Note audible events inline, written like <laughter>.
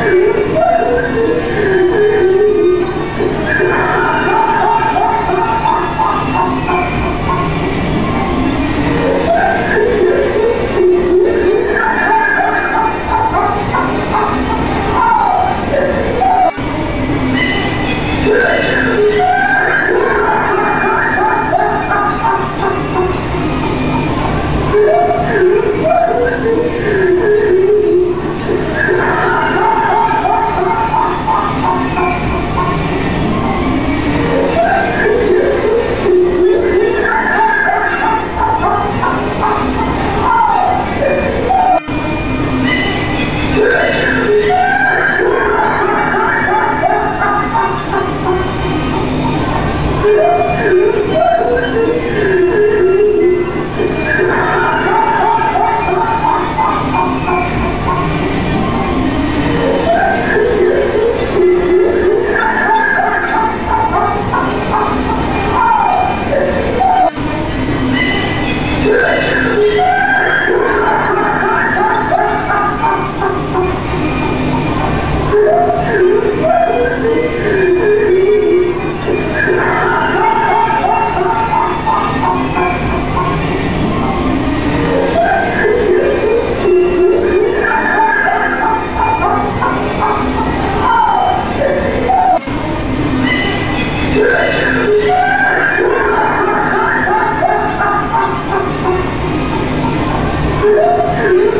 Thank <laughs> you. Eu não sei o que Thank <laughs> you.